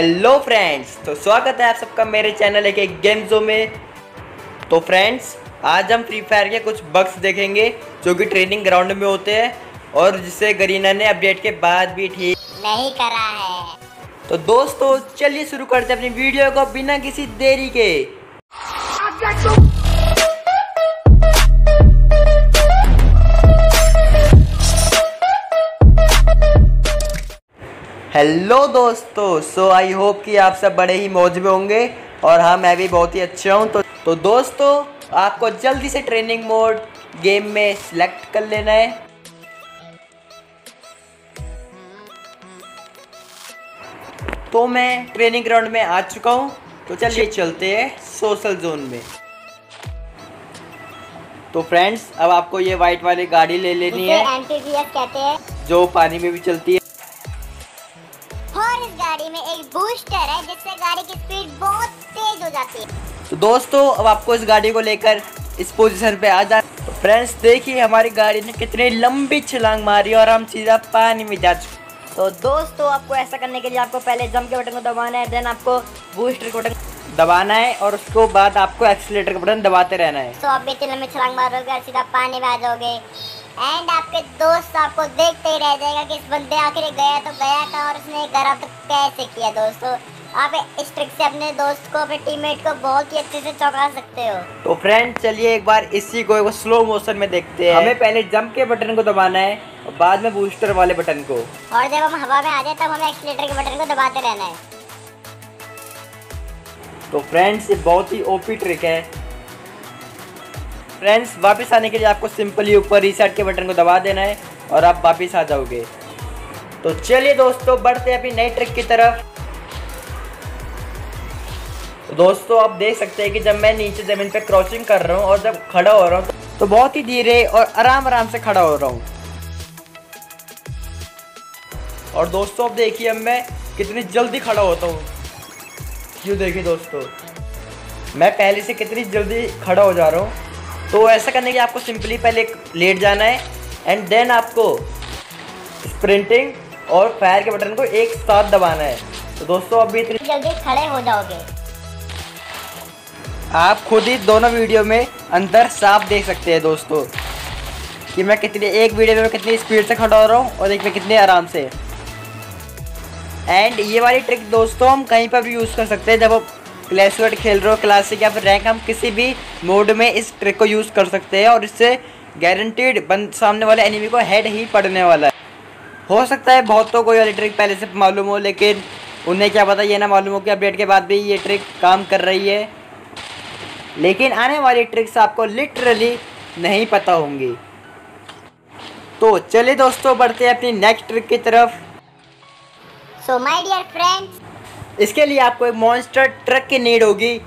Hello friends तो स्वागत है आप सबका मेरे चैनल एक एक गेम जो में। तो फ्रेंड्स आज हम फ्री फायर के कुछ बक्स देखेंगे जो कि ट्रेनिंग ग्राउंड में होते हैं और जिसे गरीना ने अपडेट के बाद भी ठीक नहीं करा है। तो दोस्तों चलिए शुरू करते हैं अपनी वीडियो को बिना किसी देरी के। हेलो दोस्तों. सो आई होप कि आप सब बड़े ही मौज में होंगे और हाँ मैं भी बहुत ही अच्छा हूँ. तो तो दोस्तों आपको जल्दी से ट्रेनिंग मोड गेम में सिलेक्ट कर लेना है. तो मैं ट्रेनिंग ग्राउंड में आ चुका हूँ. तो चलिए चलते हैं सोशल जोन में. तो फ्रेंड्स अब आपको ये वाइट वाली गाड़ी ले लेनी है. कहते हैं. जो पानी में भी चलती है. बूस्टर है जिससे गाड़ी की स्पीड बहुत तेज हो जाती है। तो दोस्तों अब आपको इस गाड़ी को लेकर इस पोजीशन पे आ जा तो फ्रेंड्स देखिए हमारी गाड़ी ने कितनी लंबी छलांग मारी और हम सीधा पानी में जा चुके तो दोस्तों आपको ऐसा करने के लिए आपको पहले जम के बटन को दबाना है देन आपको बूस्टर के बटन दबाना है और उसके बाद आपको एक्सीटर का बटन दबाते रहना है। तो आप इतने लंबे छलांग मारोगे सीधा पानी में आ जाओगे। एंड आपके दोस्त आपको देखते ही रह जाएगा कि इस बंदे आखिर गया तो गया था और उसने घर अब तक कैसे किया दोस्तों? आप इस ट्रिक से अपने दोस्त को अपने टीममेट को बहुत ही अच्छे से चौंका सकते हो। तो फ्रेंड चलिए एक बार इसी को एक स्लो मोशन में देखते हैं। हमें पहले जंप के बटन को दबाना है और बाद में बूस्टर वाले बटन को। और जब हम हवा में आ जाए तब हमें एक्सीलेटर के बटन को दबाते रहना है। तो फ्रेंड्स ये बहुत ही ओपी ट्रिक है। फ्रेंड्स वापस आने के लिए आपको सिंपली ऊपर रीसेट के बटन को दबा देना है और आप वापस आ जाओगे। तो चलिए दोस्तों, बढ़ते हैं अपनी नई ट्रिक की तरफ़। तो दोस्तों, आप देख सकते हैं कि जब मैं नीचे ज़मीन पे क्रॉसिंग कर रहा हूँ और जब खड़ा हो रहा हूँ तो बहुत ही धीरे और आराम आराम से खड़ा हो रहा हूँ। और दोस्तों, अब देखिए अब मैं कितनी जल्दी खड़ा होता हूँ। क्यों देखिए दोस्तों, मैं पहले से कितनी जल्दी खड़ा हो जा रहा हूँ। तो ऐसा करने के लिए आपको सिंपली पहले लेट जाना है एंड देन आपको स्प्रिंटिंग और फायर के बटन को एक साथ दबाना है। तो दोस्तों अभी इतनी जल्दी खड़े हो जाओगे। आप खुद ही दोनों वीडियो में अंतर साफ़ देख सकते हैं दोस्तों कि मैं कितने एक वीडियो में कितनी स्पीड से खड़ा हो रहा हूँ और एक में कितने आराम से। एंड ये वाली ट्रिक दोस्तों हम कहीं पर भी यूज़ कर सकते हैं जब क्लैश खेल रहे हो क्लासिक या फिर रैंक हम किसी भी मोड में इस ट्रिक को यूज़ कर सकते हैं और इससे गारंटीड बंद सामने वाले एनिमी को हेड ही पड़ने वाला है। हो सकता है बहुत तो कोई वाली ट्रिक पहले से मालूम हो, लेकिन उन्हें क्या पता, ये ना मालूम हो कि अपडेट के बाद भी ये ट्रिक काम कर रही है। लेकिन आने वाली ट्रिक्स आपको लिटरली नहीं पता होंगी। तो चलिए दोस्तों, बढ़ते हैं अपनी नेक्स्ट ट्रिक की तरफ़। सो माय डियर फ्रेंड्स इसके लिए आपको एक मॉन्स्टर ट्रक की नीड होगी,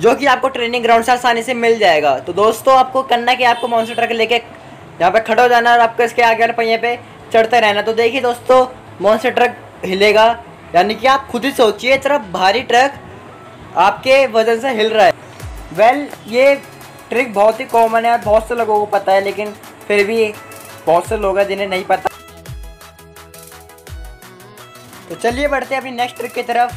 जो कि आपको ट्रेनिंग ग्राउंड से आसानी से मिल जाएगा। तो दोस्तों, आपको करना कि आपको मॉन्स्टर ट्रक लेके यहाँ पे खड़ा हो जाना और आपको इसके आगे पहिए पे चढ़ते रहना। तो देखिए दोस्तों मॉन्स्टर ट्रक हिलेगा। यानी कि आप खुद ही सोचिए, इतना भारी ट्रक आपके वज़न से हिल रहा है। वेल ये ट्रिक बहुत ही कॉमन है बहुत से लोगों को पता है, लेकिन फिर भी बहुत से लोग हैं जिन्हें नहीं पता। चलिए बढ़ते हैं अपनी नेक्स्ट ट्रिक की तरफ़।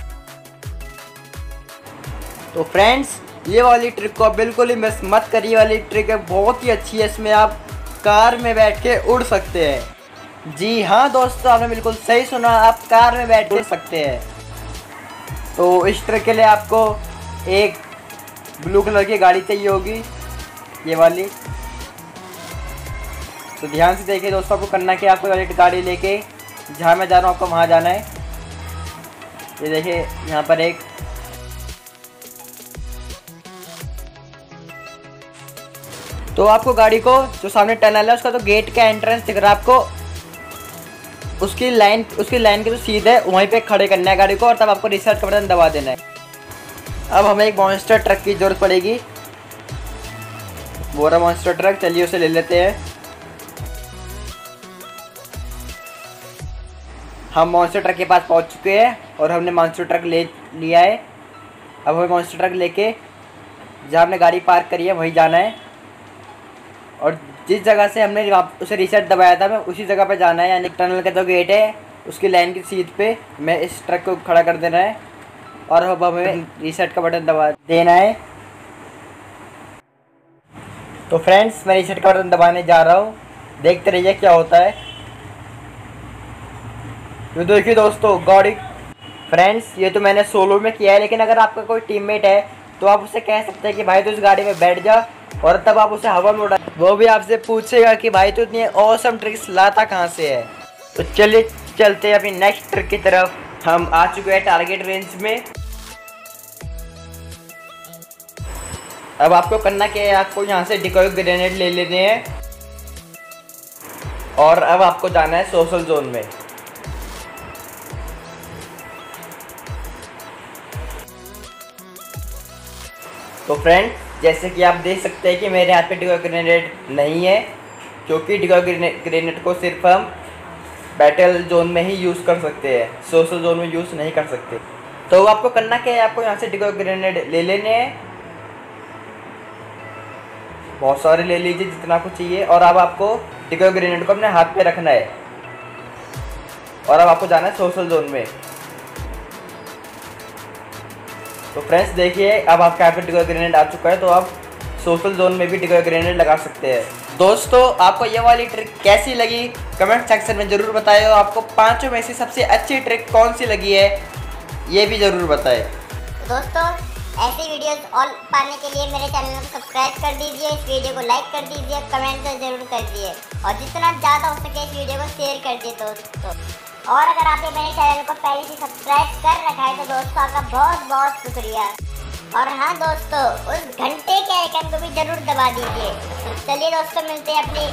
तो फ्रेंड्स ये वाली ट्रिक को बिल्कुल ही मिस मत करिए। वाली ट्रिक है, बहुत ही अच्छी है, इसमें आप कार में बैठ के उड़ सकते हैं। जी हाँ दोस्तों, आपने बिल्कुल सही सुना, आप कार में बैठ के उड़ सकते हैं। तो इस ट्रिक के लिए आपको एक ब्लू कलर की गाड़ी चाहिए होगी, ये वाली। तो ध्यान से देखिए दोस्तों, आपको करना क्या आपको वाली गाड़ी लेके, जहाँ मैं जा रहा हूँ, आपको वहाँ जाना है। ये देखिए, यहाँ पर एक तो आपको गाड़ी को, जो सामने टनल है, उसका तो गेट का एंट्रेंस दिख रहा है आपको। उसकी लाइन उसकी लाइन के जो सीध है वहीं पे खड़े करना है गाड़ी को और तब आपको रिसर्च का बटन दबा देना है। अब हमें एक मॉन्स्टर ट्रक की ज़रूरत पड़ेगी। बोरा मॉन्स्टर ट्रक चलिए उसे ले लेते हैं। हम मॉन्स्टर ट्रक के पास पहुँच चुके हैं और हमने मॉन्स्टर ट्रक ले लिया है। अब हमें मॉन्स्टर ट्रक लेके जहाँ हमने गाड़ी पार्क करी है, वहीं जाना है। और जिस जगह से हमने उसे रिसेट दबाया था, मैं उसी जगह पे जाना है। यानी टनल का जो गेट है, उसकी लाइन की सीट पे मैं इस ट्रक को खड़ा कर देना है। और अब हमें रीसेट का बटन दबा देना है। तो फ्रेंड्स मैं रीसेट का बटन दबाने जा रहा हूँ। देखते रहिए क्या होता है। तो देखिए दोस्तों, गाड़ी। फ्रेंड्स ये तो मैंने सोलो में किया है, लेकिन अगर आपका कोई टीममेट है तो आप उसे कह सकते हैं कि भाई तो इस गाड़ी में बैठ जा, और तब आप उसे हवा में उड़ा। वो भी आपसे पूछेगा कि भाई तो इतनी औसम ट्रिक्स लाता कहाँ से है? तो चलिए, चलते हैं अपनी नेक्स्ट ट्रिक की तरफ़। हम आ चुके हैं टारगेट रेंज में। अब आपको करना क्या है, आपको यहाँ से डिकॉय ग्रेनेड ले लेने हैं। और अब आपको जाना है सोशल जोन में। तो फ्रेंड जैसे कि आप देख सकते हैं कि मेरे हाथ पे डिकॉय ग्रेनेड नहीं है, क्योंकि डिकॉय ग्रेनेड को सिर्फ़ हम बैटल जोन में ही यूज़ कर सकते हैं सोशल जोन में यूज़ नहीं कर सकते। तो आपको करना क्या है? आपको यहाँ से डिकॉय ग्रेनेड ले लेने हैं। बहुत सारे ले लीजिए, जितना आपको चाहिए। और अब आपको डिको ग्रेनेड को अपने हाथ पे रखना है। और अब आपको जाना है सोशल जोन में। तो फ्रेंड्स देखिए, अब आपके यहाँ पे डिको ग्रेनेड आ चुका है तो आप सोशल जोन में भी डिको ग्रेनेड लगा सकते हैं। दोस्तों, आपको ये वाली ट्रिक कैसी लगी? कमेंट सेक्शन में ज़रूर बताएँ आपको पाँचों में से सबसे अच्छी ट्रिक कौन सी लगी है, ये भी ज़रूर बताएँ। दोस्तों, ऐसी वीडियोस और पाने के लिए मेरे चैनल को सब्सक्राइब कर दीजिए, इस वीडियो को लाइक कर दीजिए कमेंट तो ज़रूर कर दीजिए। और जितना ज़्यादा हो सके इस वीडियो को शेयर कर दिए दोस्तों। और अगर आपने मेरे चैनल को पहले से सब्सक्राइब कर रखा है तो दोस्तों आपका बहुत बहुत शुक्रिया। और हाँ दोस्तों, उस घंटे के आइकन को भी ज़रूर दबा दीजिए। तो चलिए दोस्तों, मिलते हैं अपनी